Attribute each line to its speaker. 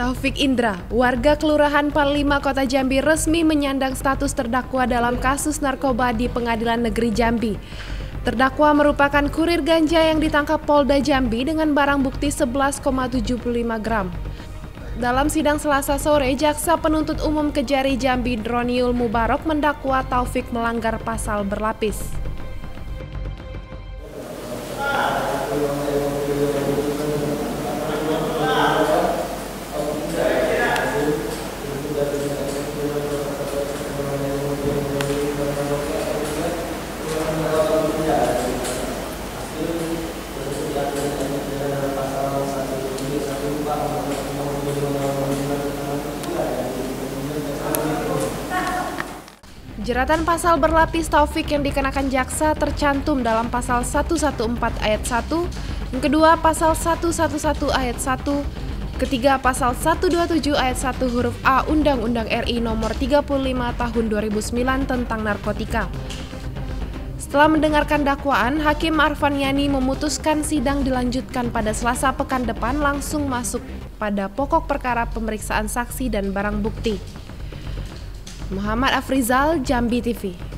Speaker 1: Taufik Indra, warga Kelurahan Palima Kota Jambi resmi menyandang status terdakwa dalam kasus narkoba di Pengadilan Negeri Jambi. Terdakwa merupakan kurir ganja yang ditangkap Polda Jambi dengan barang bukti 11,75 gram. Dalam sidang Selasa sore, Jaksa Penuntut Umum Kejari Jambi Droniul Mubarok mendakwa Taufik melanggar pasal berlapis. Jeratan pasal berlapis Taufik yang dikenakan jaksa tercantum dalam pasal 114 ayat 1, yang kedua pasal 111 ayat 1, ketiga pasal 127 ayat 1 huruf A Undang-Undang RI nomor 35 tahun 2009 tentang narkotika. Setelah mendengarkan dakwaan, Hakim Arfan Yani memutuskan sidang dilanjutkan pada Selasa pekan depan langsung masuk pada pokok perkara pemeriksaan saksi dan barang bukti. Muhammad Afrizal, Jambi TV.